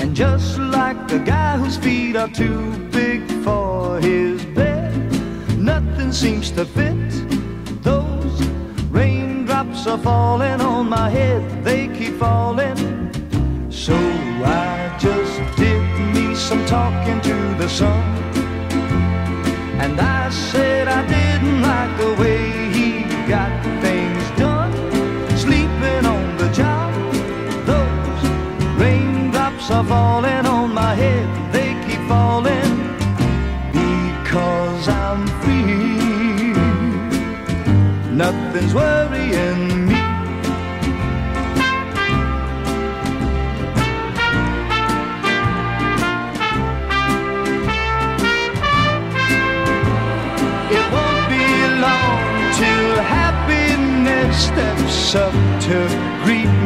And just like a guy whose feet are too big for his bed, nothing seems to fit. Those raindrops are falling on my head, they keep falling. So I just did me some talking to the sun. And I said I didn't like the way are falling on my head, they keep falling because I'm free. Nothing's worrying me. It won't be long till happiness steps up to greet me.